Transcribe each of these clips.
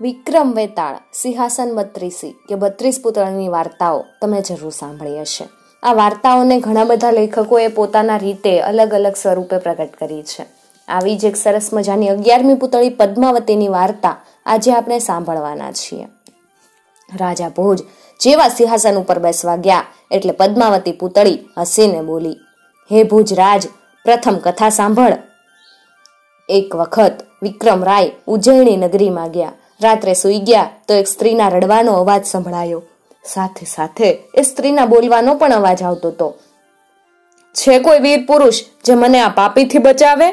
વિક્રમ વેતાળ, સિંહાસન બત્રીસી કે બત્રીસ પુતળાની વાર્તાઓ તમે જરૂર સાંભળી હશે. આ વાર્તાઓને ઘણા બધા લેખકોએ પોતાના રીતે અલગ અલગ સ્વરૂપે પ્રગટ કરી છે. આવી જ એક સરસ મજાની અગિયારમી પુતળી પદ્માવતીની વાર્તા આજે આપણે સાંભળવાના છીએ. રાજા ભોજ જેવા સિંહાસન ઉપર બેસવા ગયા એટલે પદ્માવતી પુતળી હસીને બોલી, હે ભુજરાજ, પ્રથમ કથા સાંભળ. એક વખત વિક્રમ રાય ઉજ્જૈની નગરીમાં ગયા. રાત્રે સૂઈ ગયા તો એક સ્ત્રીના રડવાનો અવાજ સંભળાયો. સાથે સાથે એ સ્ત્રીના બોલવાનો પણ અવાજ આવતો હતો. છે કોઈ વીર પુરુષ જે મને આ પાપીથી બચાવે?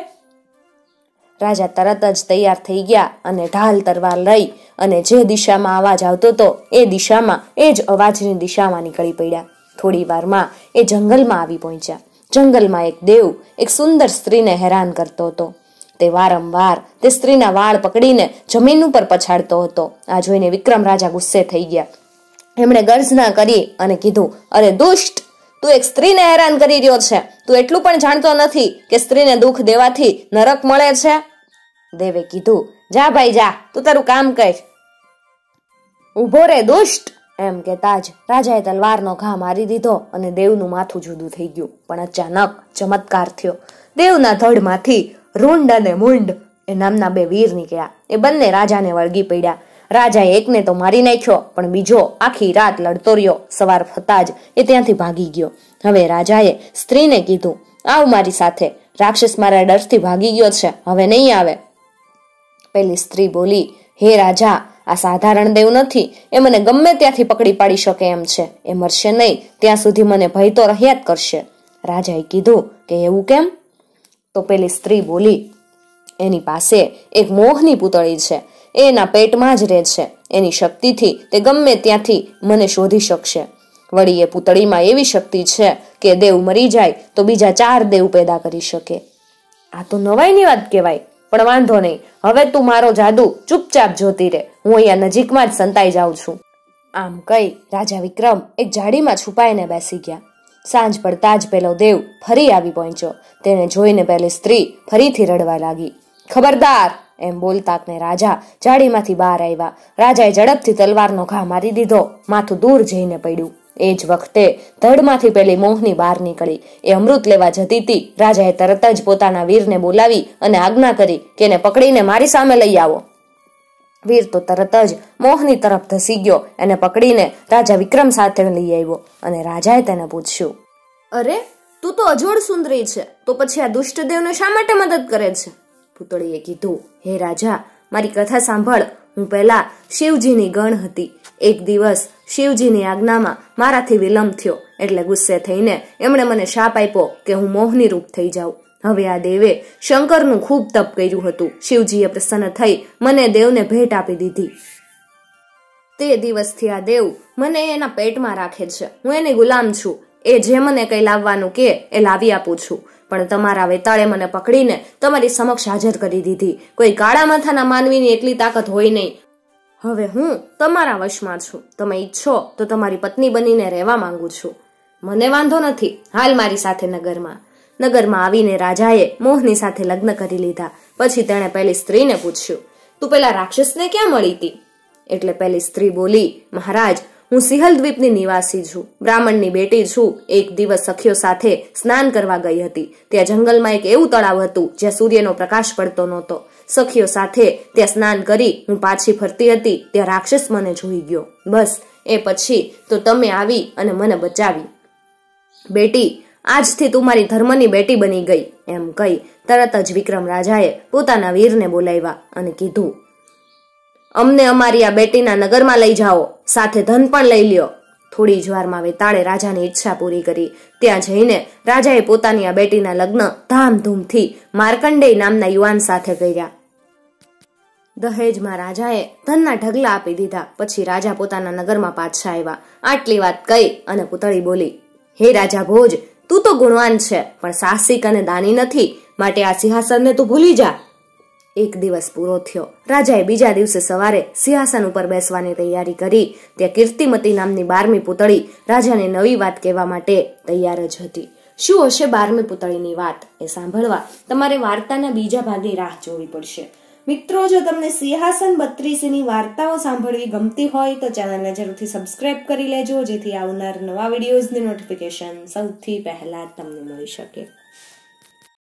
રાજા તરત જ તૈયાર થઈ ગયા અને ઢાલ તરવાર લઈ અને જે દિશામાં અવાજ આવતો હતો એ દિશામાં એ જ અવાજની દિશામાં નીકળી પડ્યા. થોડી વારમાં એ જંગલમાં આવી પહોંચ્યા. જંગલમાં એક દેવ એક સુંદર સ્ત્રીને હેરાન કરતો હતો. તે વારંવાર તે સ્ત્રીના વાળ પકડીને જમીન ઉપર પછાડતો હતો. આ જોઈને વિક્રમ રાજા ગુસ્સે થઈ ગયા. એમણે ગર્જના કરી અને કીધું, અરે દુષ્ટ, તું એક સ્ત્રીને હેરાન કરી રહ્યો છે. તું એટલું પણ જાણતો નથી કે સ્ત્રીને દુઃખ દેવાથી નરક મળે છે. દેવે કીધું, જા ભાઈ, જા, તું તારું કામ કર. ઊભો રે, દુષ્ટ, એમ કહેતા જ રાજાએ તલવારનો ઘા મારી દીધો અને દેવનું માથું જુદું થઈ ગયું. પણ અચાનક ચમત્કાર થયો. દેવના ધડમાંથી રૂંડ અને મુંડ એ નામના બે વીર નીકળ્યા. એ બંને રાજાને વળગી પડ્યા. રાજાએ એકને તો મારી નાખ્યો, પણ બીજો આખી રાત લડતો રહ્યો. સવાર થતા જ એ ત્યાંથી ભાગી ગયો. હવે રાજાએ સ્ત્રીને કીધું, આવ મારી સાથે. રાક્ષસ મારા ડરથી ભાગી ગયો છે. હવે નહીં આવે. પેલી સ્ત્રી બોલી, હે રાજા, આ સાધારણ દેવ નથી. એ મને ગમે ત્યાંથી પકડી પાડી શકે એમ છે. એ મરશે નહીં. ત્યાં સુધી મને ભય તો રહ્યા જ કરશે. રાજાએ કીધું, કે એવું કેમ? તો પેલી સ્ત્રી બોલી, એની પાસે એક મોહની પૂતળી છે. એ એના પેટમાં જ રહે છે. એની શક્તિથી તે ગમે ત્યાંથી મને શોધી શકશે. વળી એ પૂતળીમાં એવી શક્તિ છે કે દેવ મરી જાય તો બીજા ચાર દેવ પેદા કરી શકે. આ તો નવાઈની વાત કહેવાય, પણ વાંધો નહીં. હવે તું મારો જાદુ ચૂપચાપ જોતી રહે. હું અહીંયા નજીકમાં જ સંતાઈ જાઉં છું. આમ કઈ રાજા વિક્રમ એક જાડીમાં છુપાઈને બેસી ગયા. સાંજ પડતા જ પેલો દેવ ફરી આવી પહોંચ્યો. તેને જોઈને પેલી સ્ત્રી ફરીથી રડવા લાગી. ખબરદાર, એમ બોલતા ને રાજા જાડીમાંથી બહાર આવ્યા. રાજાએ ઝડપથી તલવારનો ઘા મારી દીધો, માથું દૂર જઈને પડ્યું. એ જ વખતે ધડમાંથી પેલી મોહની બહાર નીકળી. એ અમૃત લેવા જતી હતી રાજાએ તરત જ પોતાના વીરને બોલાવી અને આજ્ઞા કરી કે એને પકડીને મારી સામે લઈ આવો. વીર તો તરત જ મોહની તરફ ધસી ગયો એને પકડીને રાજા વિક્રમ સાથે લઈ આવ્યો અને રાજાએ તેને પૂછ્યું, અરે, તું તો અજોડ સુંદરી છે, તો પછી આ દુષ્ટદેવને શા માટે મદદ કરે છે? પૂતળીએ કીધું, હે રાજા, મારી કથા સાંભળ. હું પહેલા શિવજીની ગણ હતી. એક દિવસ શિવજીની આજ્ઞામાં મારાથી વિલંબ થયો. એટલે ગુસ્સે થઈને એમણે મને શાપ આપ્યો કે હું મોહની રૂપ થઈ જાઉં. હવે આ દેવે શંકરનું ખૂબ તપ કર્યું હતું. શિવજીએ પ્રસન્ન થઈ મને દેવને ભેટ આપી દીધી. તે દિવસથી આ દેવ મને એના પેટમાં રાખે છે. હું એની ગુલામ છું. એ જે મને કંઈ લાવવાનું કે એ લાવી આપું છું. પણ તમારા વેતાળે મને પકડીને તમારી સમક્ષ હાજર કરી દીધી. કોઈ કાળા માથાના માનવીની એટલી તાકાત હોય નહીં. હવે હું તમારા વશમાં છું. તમે ઈચ્છો તો તમારી પત્ની બનીને રહેવા માંગુ છું. મને વાંધો નથી. હાલ મારી સાથે નગરમાં. નગરમાં આવીને રાજાએ મોહની સાથે લગ્ન કરી લીધા. પછી તેણે પહેલી સ્ત્રીને પૂછ્યું, તું પેલા રાક્ષસને ક્યાં મળી હતી? એટલે પહેલી સ્ત્રી બોલી, મહારાજ, હું સિહલ દ્વીપની નિવાસી છું. બ્રાહ્મણની બેટી છું. એક દિવસ સખીઓ સાથે સ્નાન કરવા ગઈ હતી. ત્યાં જંગલમાં એક એવું તળાવ હતું, જ્યાં સૂર્યનો પ્રકાશ પડતો નહોતો. સખીઓ સાથે ત્યાં સ્નાન કરી હું પાછી ફરતી હતી, ત્યાં રાક્ષસ મને જોઈ ગયો. બસ, એ પછી તો તમે આવી અને મને બચાવી. બેટી આજથી તું મારી ધર્મની બેટી બની ગઈ, એમ કહી તરત જ વિક્રમ રાજાએ પોતાના વીરને બોલાવ્યા અને કીધું, અમને અમારી આ બેટીના નગરમાં લઈ જાઓ, સાથે ધન પણ લઈ લ્યો. થોડી જ વારમાં વેતાળે રાજાની ઈચ્છા પૂરી કરી. ત્યાં જઈને રાજાએ પોતાની આ બેટીના લગ્ન ધામધૂમથી માર્કંડેય નામના યુવાન સાથે કર્યા. દહેજમાં રાજાએ ધનના ઢગલા આપી દીધા, પછી રાજા પોતાના નગરમાં પાછા આવ્યા. આટલી વાત કહી અને પુતળી બોલી, હે રાજા ભોજ તું તો ગુણવાન છે, પણ સાહસિક અને દાની નથી. માટે આ સિંહાસનને તું ભૂલી જા. એક દિવસ પૂરો થયો. રાજાએ બીજા દિવસે સવારે સિંહાસન ઉપર બેસવાની તૈયારી કરી. ત્યાં કીર્તિમતી નામની બારમી પુતળી રાજાને નવી વાત કહેવા માટે તૈયાર જ હતી. શું હશે બારમી પુતળીની વાત? એ સાંભળવા તમારે વાર્તાના બીજા ભાગની રાહ જોવી પડશે. મિત્રો, જો તમને સિંહાસન બત્રીસીની વાર્તાઓ સાંભળવી ગમતી હોય, તો ચેનલને જરૂરથી સબસ્ક્રાઇબ કરી લેજો, જેથી આવનાર નવા વિડીયોઝની નોટિફિકેશન સૌથી પહેલાં તમને મળી શકે.